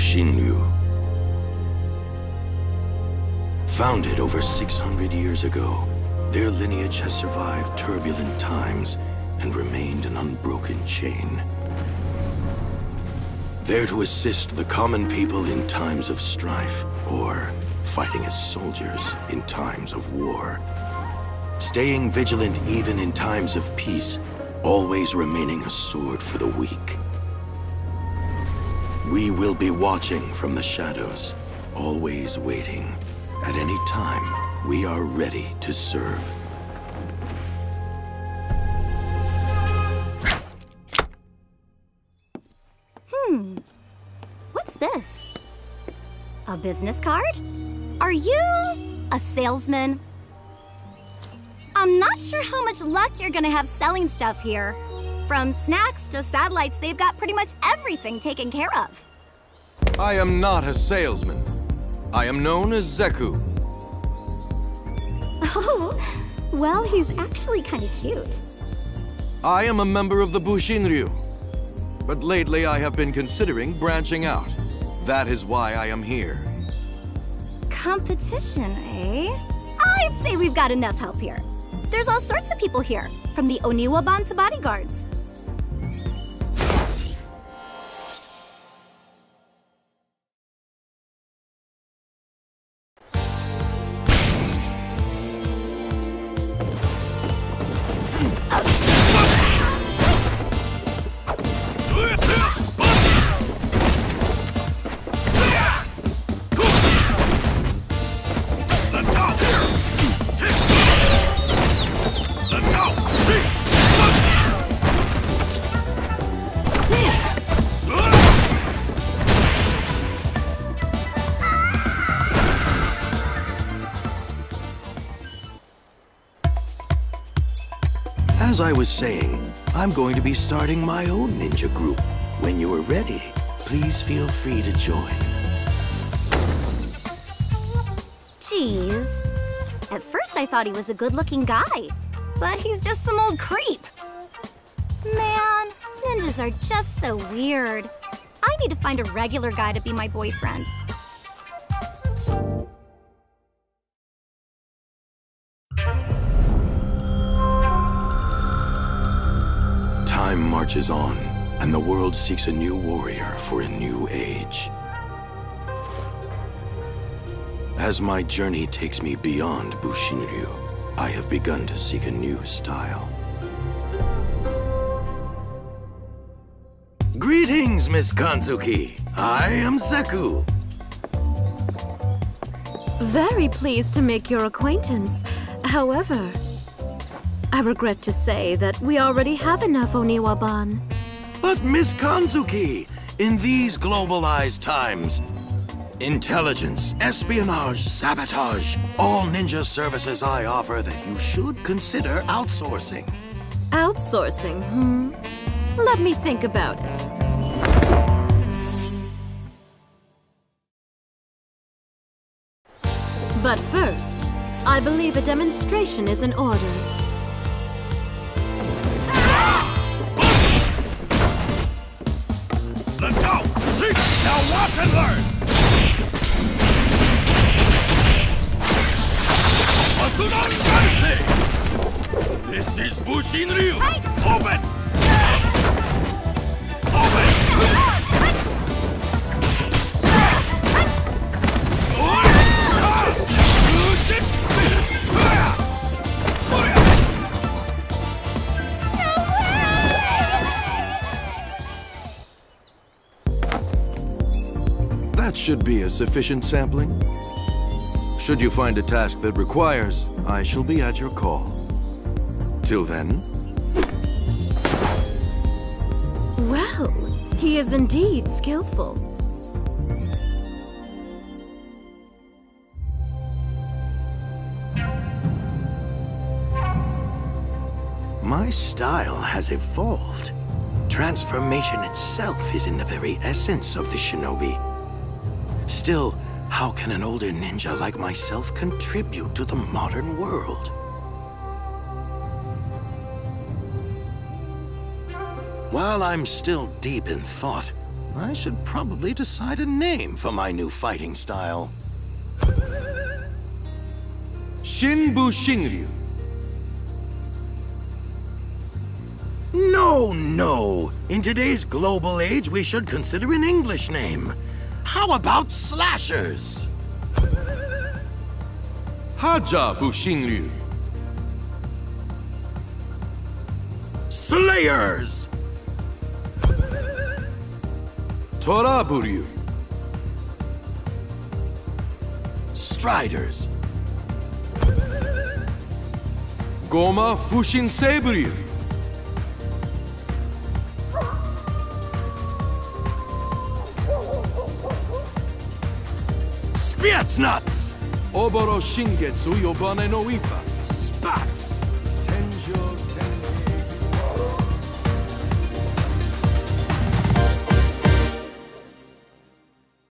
Bushinryu. Founded over 600 years ago, their lineage has survived turbulent times and remained an unbroken chain. There to assist the common people in times of strife, or fighting as soldiers in times of war. Staying vigilant even in times of peace, always remaining a sword for the weak. We will be watching from the shadows, always waiting. At any time, we are ready to serve. Hmm. What's this? A business card? Are you a salesman? I'm not sure how much luck you're gonna have selling stuff here. From snacks to satellites, they've got pretty much everything taken care of. I am not a salesman. I am known as Zeku. Oh, well, he's actually kind of cute. I am a member of the Bushinryu. But lately I have been considering branching out. That is why I am here. Competition, eh? I'd say we've got enough help here. There's all sorts of people here, from the Oniwaban to bodyguards. As I was saying, I'm going to be starting my own ninja group. When you are ready, please feel free to join. Jeez. At first I thought he was a good-looking guy, but he's just some old creep. Man, ninjas are just so weird. I need to find a regular guy to be my boyfriend. Marches on, and the world seeks a new warrior for a new age. As my journey takes me beyond Bushinryu, I have begun to seek a new style. Greetings, Miss Kanzuki. I am Zeku. Very pleased to make your acquaintance. However, I regret to say that we already have enough Oniwaban. But Miss Kanzuki, in these globalized times, intelligence, espionage, sabotage, all ninja services I offer that you should consider outsourcing. Outsourcing, hmm? Let me think about it. But first, I believe a demonstration is in order. Now watch and learn! Matsudan Gaisei! This is Bushinryu! Open! Open! Should be a sufficient sampling. Should you find a task that requires, I shall be at your call. Till then, Well, he is indeed skillful. My style has evolved. Transformation itself is in the very essence of the shinobi. Still, how can an older ninja like myself contribute to the modern world? While I'm still deep in thought, I should probably decide a name for my new fighting style. Shinbu Shinryu. No, no. In today's global age, we should consider an English name. How about Slashers? Haja Bushinryu. Slayers! Toraburyu. Striders. Goma Fushin Seiburyu. Spetsnaz! Oboro Shingetsu Yobane no Ipa. Spat!